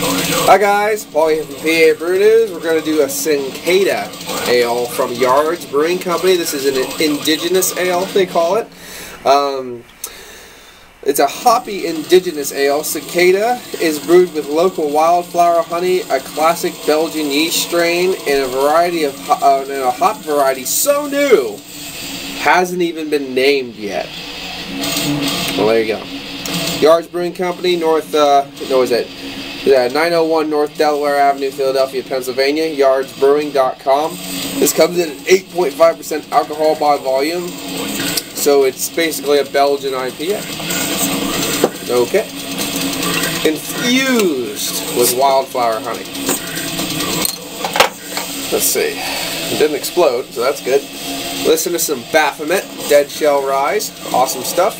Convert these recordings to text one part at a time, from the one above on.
Hi guys, Paul here from PA Brew News. We're going to do a Cicada Ale from Yards Brewing Company. This is an indigenous ale, they call it. Um, it's a hoppy indigenous ale. Cicada is brewed with local wildflower honey, a classic Belgian yeast strain, and a variety of uh, and a hop variety so new hasn't even been named yet. Well, there you go. Yards Brewing Company, North. Uh, no, is it? Yeah, 901 North Delaware Avenue, Philadelphia, Pennsylvania. YardsBrewing.com. This comes in at 8.5% alcohol by volume, so it's basically a Belgian IPA. Okay. Infused with wildflower honey. Let's see. It didn't explode, so that's good. Listen to some Baphomet, Dead Shall Rise. Awesome stuff.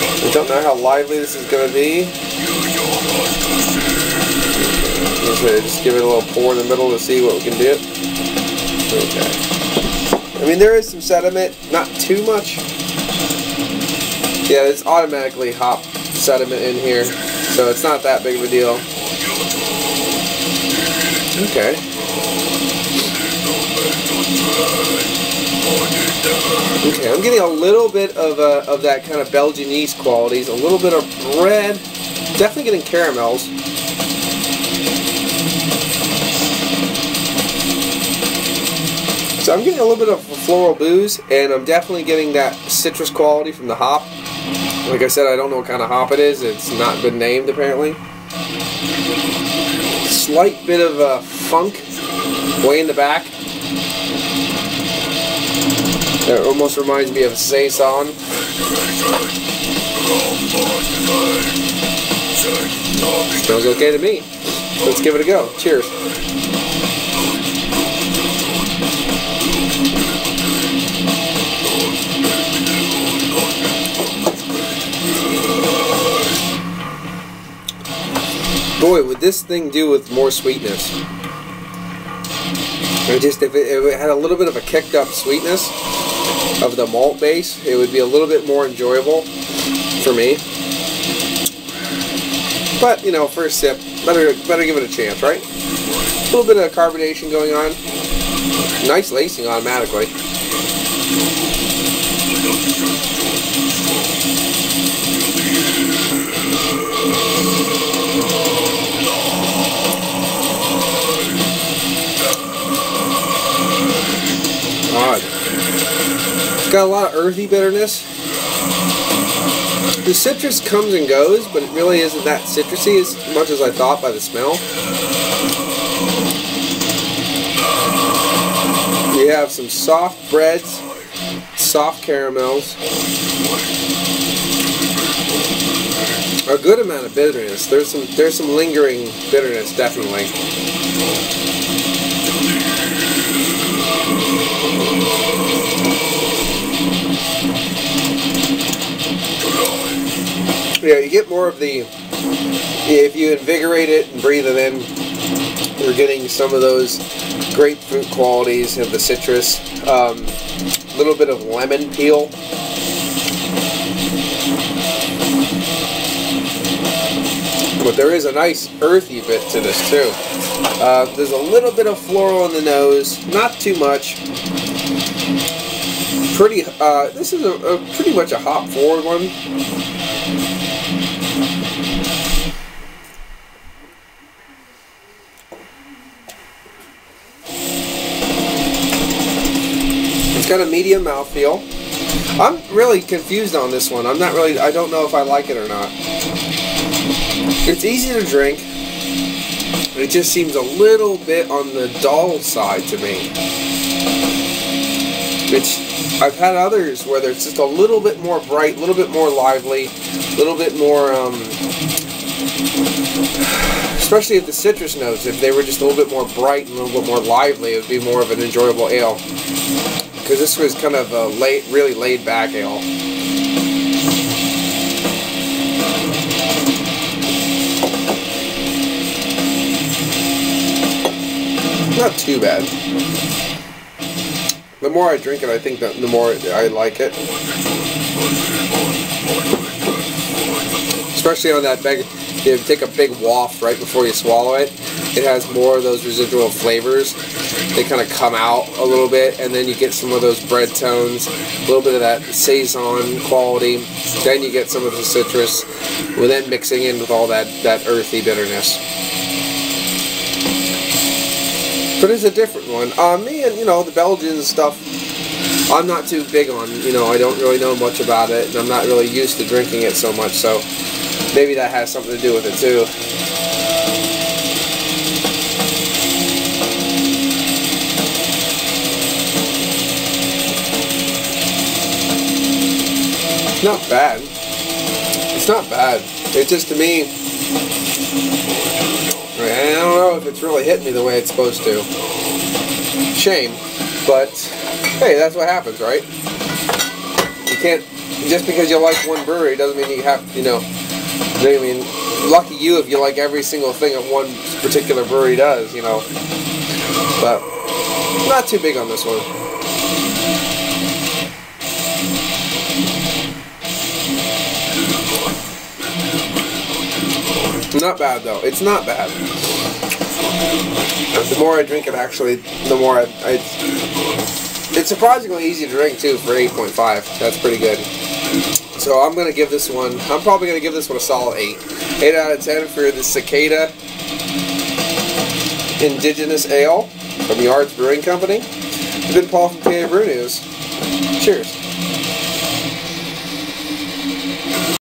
I don't know how lively this is going to be. Just give it a little pour in the middle to see what we can do. Okay. I mean, there is some sediment, not too much. Yeah, it's automatically hop sediment in here, so it's not that big of a deal. Okay. Okay, I'm getting a little bit of, uh, of that kind of Belgian yeast qualities, a little bit of bread, definitely getting caramels. So I'm getting a little bit of floral booze, and I'm definitely getting that citrus quality from the hop. Like I said, I don't know what kind of hop it is. It's not been named, apparently. Slight bit of uh, funk way in the back. It almost reminds me of Saison. Smells okay to me. Let's give it a go. Cheers. Boy, would this thing do with more sweetness. It just if it, if it, had a little bit of a kicked up sweetness of the malt base, it would be a little bit more enjoyable for me. But you know, first sip, better better give it a chance, right? A little bit of carbonation going on. Nice lacing automatically. Got a lot of earthy bitterness. The citrus comes and goes, but it really isn't that citrusy as much as I thought by the smell. We have some soft breads, soft caramels, a good amount of bitterness. There's some there's some lingering bitterness definitely. Yeah, you get more of the, if you invigorate it and breathe it in, you're getting some of those grapefruit qualities of the citrus, a um, little bit of lemon peel. But there is a nice earthy bit to this too. Uh, there's a little bit of floral in the nose, not too much. Pretty, uh, this is a, a pretty much a hop forward one. Got a medium mouthfeel. I'm really confused on this one. I'm not really, I don't know if I like it or not. It's easy to drink. It just seems a little bit on the dull side to me. It's, I've had others where it's just a little bit more bright, a little bit more lively, a little bit more, um, especially if the citrus notes, if they were just a little bit more bright and a little bit more lively, it would be more of an enjoyable ale because this was kind of a late, really laid back ale. Not too bad. The more I drink it, I think that the more I like it. especially on that big. You take a big waft right before you swallow it. It has more of those residual flavors. They kind of come out a little bit, and then you get some of those bread tones, a little bit of that saison quality. Then you get some of the citrus, with then mixing in with all that that earthy bitterness. But it's a different one. Uh, me and you know the Belgian stuff I'm not too big on, you know, I don't really know much about it, and I'm not really used to drinking it so much, so maybe that has something to do with it too. It's not bad. It's not bad. It's just to me, I don't know if it's really hitting me the way it's supposed to. Shame, but hey, that's what happens, right? You can't, just because you like one brewery doesn't mean you have, you know, I mean, lucky you if you like every single thing that one particular brewery does, you know. But, not too big on this one. Not bad though. It's not bad. The more I drink it, actually, the more I, I it's surprisingly easy to drink too for 8.5. That's pretty good. So I'm to give this one, I'm probably to give this one a solid 8. 8 out of 10 for the Cicada Indigenous Ale from Yards Brewing Company. I've been Paul from PA Brew News. Cheers.